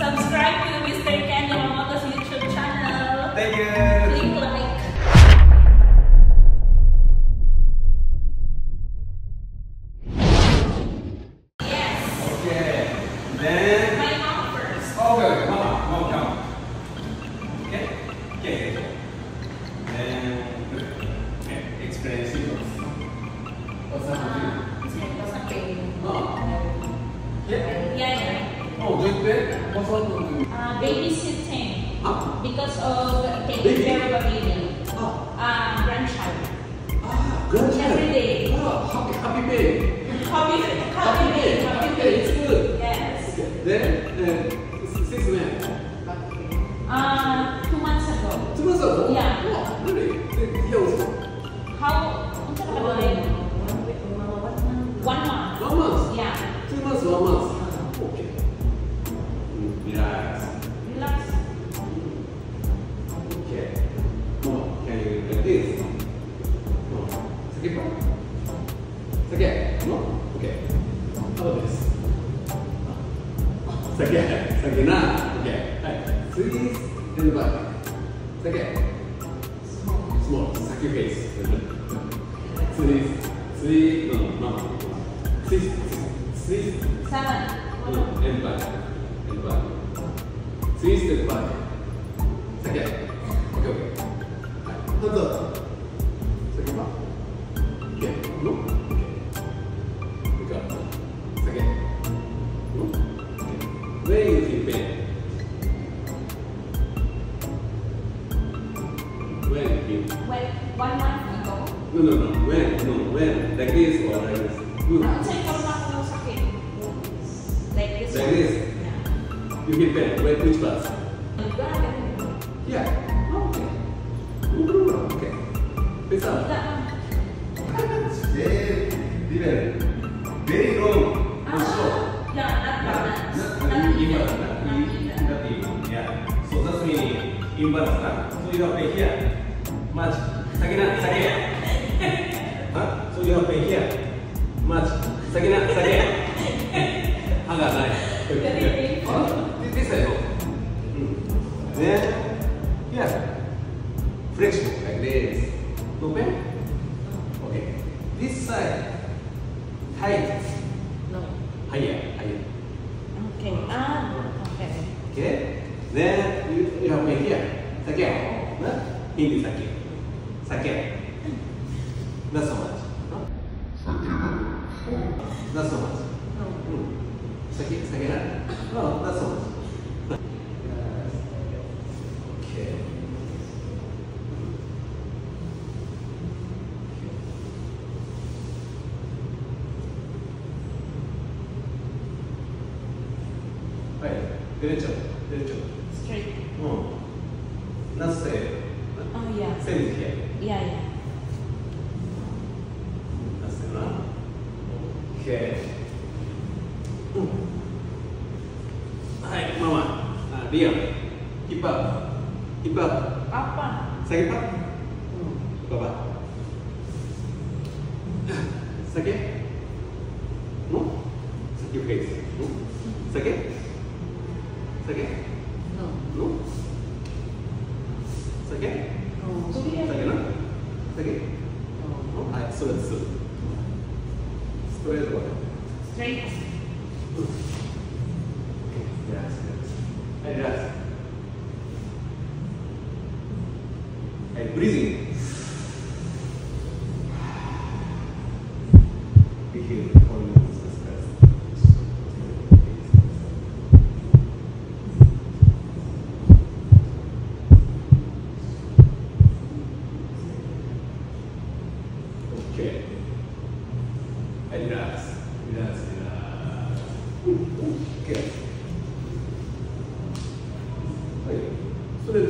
Subscribe to Mr. Ken Yamamoto's YouTube channel. Thank you. Click like. Yes. Okay. Then. My mom first. Oh, okay, come on, come on. Okay? Okay, okay. Then. Okay, explain. What's happening? Ah, oh. Yeah. Yeah, yeah. Oh, good bed? What's happening? Uh, babysitting Huh? because of taking Baby? care of a baby. Oh. Uh, grandchild. Ah, good Every day. Oh, happy, happy day. Happy, happy. Happy 酒げえ。オッケー。です。す。な。オッケー。はい。スイーズ、エンドバック。すげえ。スモール、サキュフェイス。スイーズ、スイーズ、ママ。スイーズ、スイーズ。サマン。エンバック。エン。スイーズ、エンバック。すげえ。オッケー、オッ。はい。どうぞ。like this or like this? Good. Like this. Like this. Yeah. You hit that. Wait, which class? Yeah. Oh, okay. Ooh, okay. This up. Yeah. Very So. Yeah, not not even. Not even. Yeah. So that's you have to here. Much. Sakina, Sakina. Ya? get up in here. Much. Second, second. Hang on, nice. Huh? This I know. Hmm. Then, yeah. Flexible, like this. Open. Okay. This side, tight. No. Higher, higher. Okay. Ah, okay. Okay. Then, you, you have in here. Second. Huh? Hindi second. Second. That's all. derecho, derecho. Straight. No. nase. Oh ya. yeah. Same. Yeah, yeah. That's it, right? Okay. Mm. Hai, mama. Nah, diam. Hip hop. Hip hop. Apa? Say hip hop. Sakit? No. Sige. Sakit na? Sakit? No. No? Ay, sulit, sulit. Straight away. Straight. Okay, yes, yes. Ay, relax. Ay, breathing. Be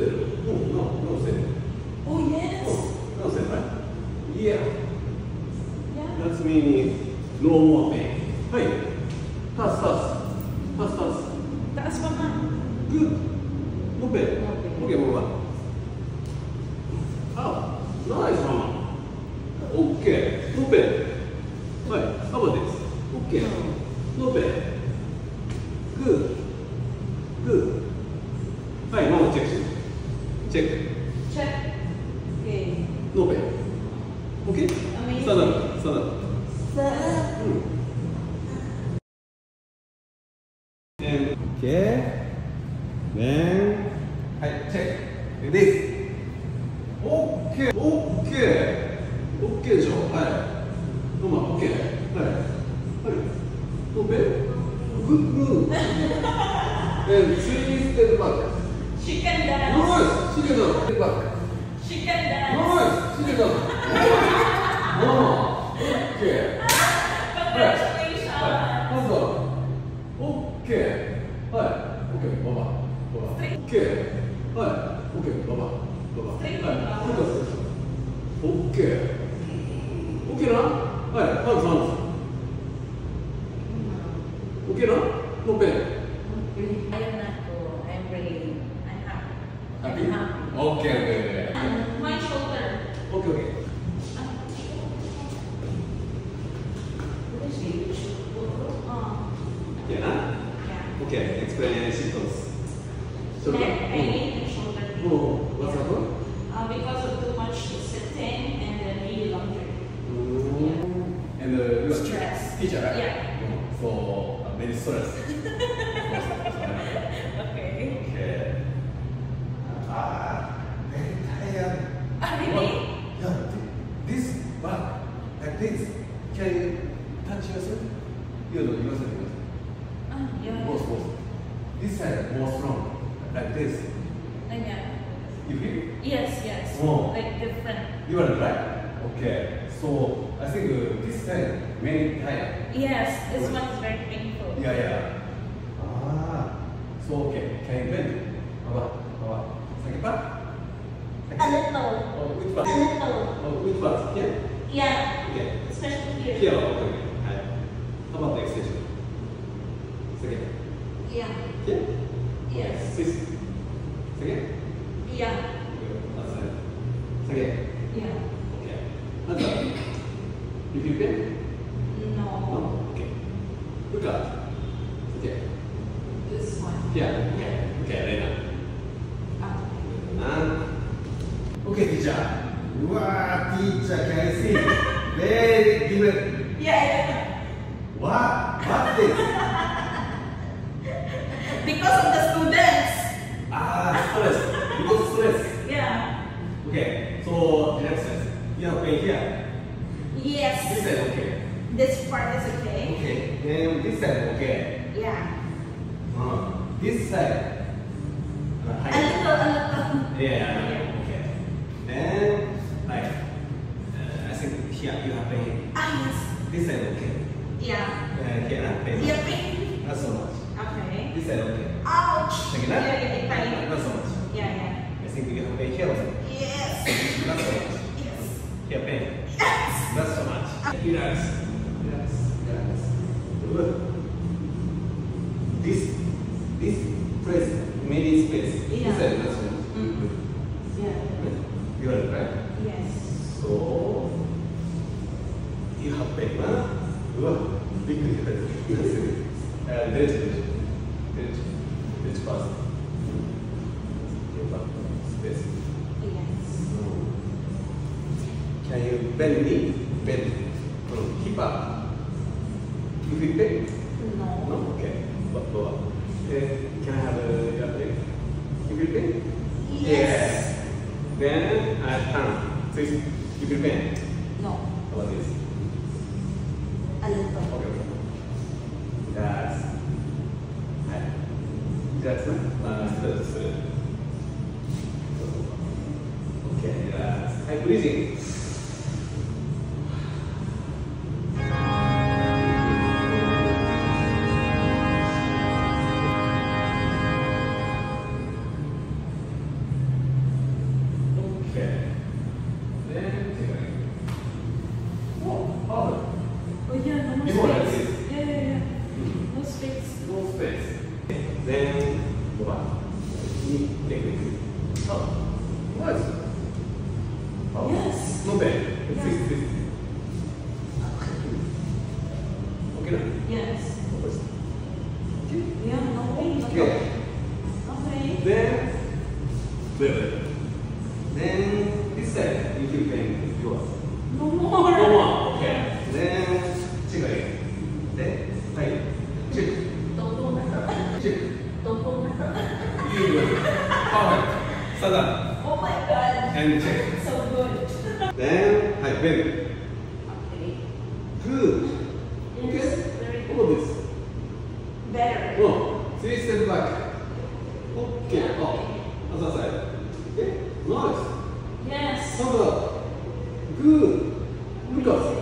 それで、うん、no, no, say. Oh, yes. No, say, right? Yeah. Yeah. That's meaning no more pain. はい。パスパス。パスパス。 Taas pa ma. Good. No pain. No pain. Okay, move on. Oh, nice, mama. Okay. No pain. はい。How about this? Okay. No pain. です。オッケーオッケーオッケーでしょ。はい。どうもオッケーはい。はい。どべグッグーえツイステップバック。しっかりだな。ノイスしっかだステップバックしっかりだなノイスしっかだノーオッケー。はい。オッケー。はい。オッケー。ババババオッケー。はい。OK、ババ、ババ。OK。Very stress. Okay. okay. ah, very tired. Ah, really? Yeah, thi- this back like this. Can you touch yourself? You know, yourself, yourself. Ah, yeah. Both, both. This side more strong, like this. Like that. You feel? Yes, yes. Oh. Like different. You are right. Okay. So I think uh, this side very tired. Yes, this one is very painful. Yeah, yeah. Ah. So okay. Can you bend? Baba, baba. Sakit pak? A little. Oh, which A part? little. Oh, which part? Here? Yeah. Okay. Especially here. Here, okay. Right. How about the extension? Second. Yeah. Here? Yes. This. Second. Okay, teacher. Wow, teacher, can I see? Very different. Yeah. What? What this? Because of the students. ah, stress. Because stress. Yeah. Okay. So relaxes. You have pain here. This Yes. side okay. This part is okay. Okay, then this side, okay. Yeah. Uh, this side. Uh, A little, a little. Yeah. Okay. Then like uh, I think here you have pain. Ah, yes. This side okay. Yeah. Uh, here not pain. Yeah, pain. Not so much. Okay. This side okay. Ouch. Second Yeah, huh? yeah, yeah, pain. Not so much. Yeah, yeah. I think you have pain here also. Yes. Not so much. Yes. Here pain. Yes. Not so much. Relax. Relax. Relax. Good. This this place many space. Yeah. This side not so much. Mm. Yeah. You are right. Yes. So you have pain, huh? Wow, big difference. Very very fast. Space. Yes. Can you bend knee? Bend. No, keep up. You feel pain? No. No? Okay. But go up. Uh, can I have a your leg? You feel pain? Yes. Then I turn. Twist. You feel pain? No. How about this? Yes. No bend. Yeah. Twist, twist. Okay now? Yes. Opposite. Yeah, no pain. no Okay. There. Then this side, you feel pain. Yours. No more. No more. Okay. Then check again. Then right. Check. Don't go now. Check. Don't go. You it. Perfect. Down. Oh my god. And check. So. Then right, bend. Okay. Good. Yes, Okay. very good. All this. Better. Oh, three steps back. Okay. Oh, other side. Okay. Nice. Yes. Cover. Good. Look up.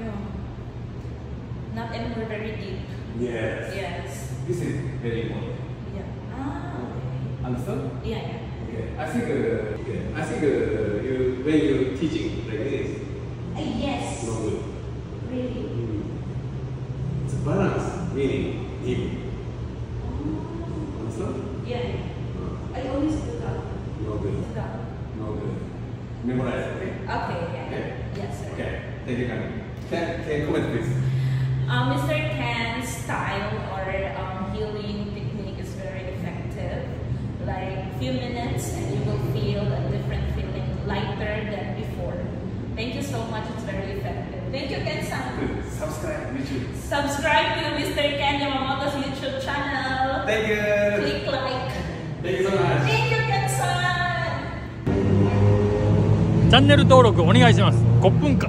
Right? Yeah. Not anymore very deep. Yes. Yes. This is very important. Yeah. Ah. okay. Understand? Yeah, yeah. Okay. I think. Uh, okay. I think uh, you when you teaching like this, Uh, yes. no good. Really. Mm. It's a balance, meaning even. Oh. Understand? Yeah. yeah. I always do that. no good. Do that. No good. Memorize, okay? Okay, yeah. Okay. Yes, sir. Okay. Thank you, Karen. Can, can comment, please? Um, Mr. Ken's style or um, healing technique is very effective. Like few minutes and you will feel a different feeling, lighter than before. Thank you so much. It's very effective. Thank you, Ken-san. Good. Subscribe, YouTube. Subscribe to Mr. Ken Yamamoto's YouTube channel. Thank you. Click like. Thank you so much. Thank you, Ken-san. チャンネル登録お願いします。コップンカ